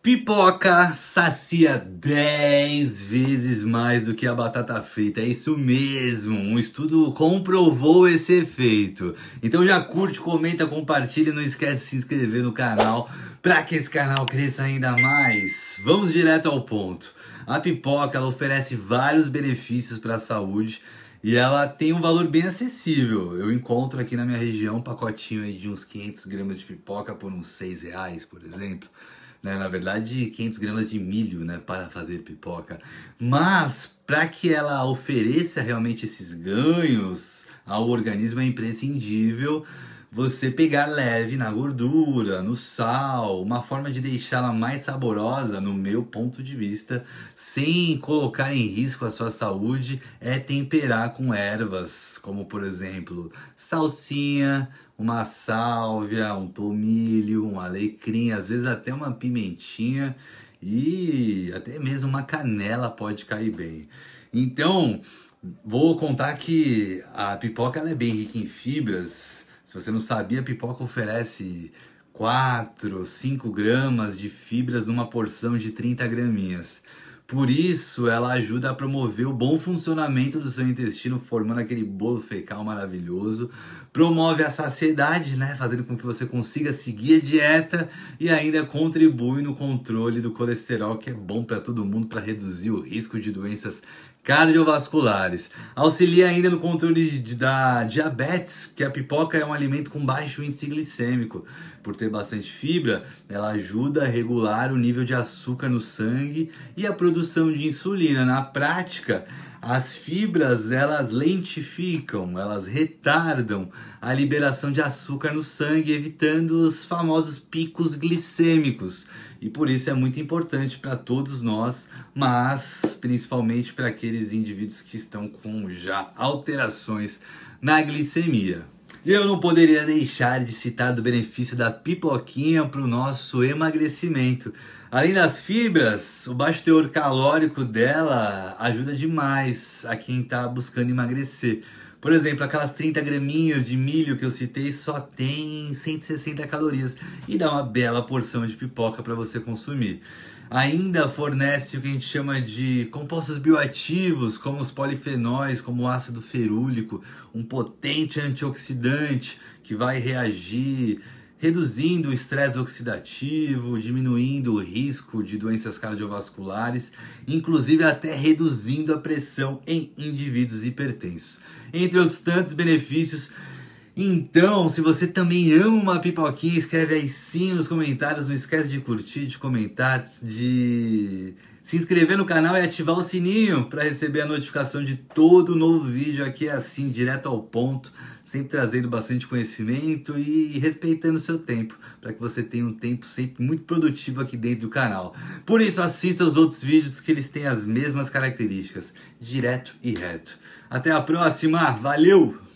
Pipoca sacia 10 vezes mais do que a batata frita. É isso mesmo. Um estudo comprovou esse efeito. Então já curte, comenta, compartilha e não esquece de se inscrever no canal para que esse canal cresça ainda mais. Vamos direto ao ponto. A pipoca oferece vários benefícios para a saúde e ela tem um valor bem acessível. Eu encontro aqui na minha região um pacotinho de uns 500 gramas de pipoca por uns 6 reais, por exemplo né? na verdade 500 gramas de milho né, para fazer pipoca. Mas para que ela ofereça realmente esses ganhos ao organismo é imprescindível você pegar leve na gordura, no sal, uma forma de deixá-la mais saborosa, no meu ponto de vista, sem colocar em risco a sua saúde, é temperar com ervas, como por exemplo, salsinha, uma sálvia, um tomilho, um alecrim, às vezes até uma pimentinha e até mesmo uma canela pode cair bem. Então, vou contar que a pipoca é bem rica em fibras. Se você não sabia, a pipoca oferece 4, 5 gramas de fibras numa porção de 30 graminhas. Por isso, ela ajuda a promover o bom funcionamento do seu intestino, formando aquele bolo fecal maravilhoso. Promove a saciedade, né? Fazendo com que você consiga seguir a dieta e ainda contribui no controle do colesterol, que é bom para todo mundo para reduzir o risco de doenças cardiovasculares. Auxilia ainda no controle de, da diabetes, que a pipoca é um alimento com baixo índice glicêmico. Por ter bastante fibra, ela ajuda a regular o nível de açúcar no sangue e a produção de insulina. Na prática, as fibras elas lentificam, elas retardam a liberação de açúcar no sangue, evitando os famosos picos glicêmicos. E por isso é muito importante para todos nós, mas principalmente para aqueles indivíduos que estão com já alterações na glicemia. E eu não poderia deixar de citar do benefício da pipoquinha para o nosso emagrecimento. Além das fibras, o baixo teor calórico dela ajuda demais a quem está buscando emagrecer. Por exemplo, aquelas 30 graminhas de milho que eu citei só tem 160 calorias e dá uma bela porção de pipoca para você consumir. Ainda fornece o que a gente chama de compostos bioativos, como os polifenóis, como o ácido ferúlico, um potente antioxidante que vai reagir reduzindo o estresse oxidativo, diminuindo o risco de doenças cardiovasculares, inclusive até reduzindo a pressão em indivíduos hipertensos. Entre outros tantos benefícios. Então, se você também ama uma pipoquinha, escreve aí sim nos comentários. Não esquece de curtir, de comentar, de se inscrever no canal e ativar o sininho para receber a notificação de todo novo vídeo aqui assim, direto ao ponto, sempre trazendo bastante conhecimento e respeitando o seu tempo, para que você tenha um tempo sempre muito produtivo aqui dentro do canal. Por isso, assista os outros vídeos que eles têm as mesmas características, direto e reto. Até a próxima, valeu!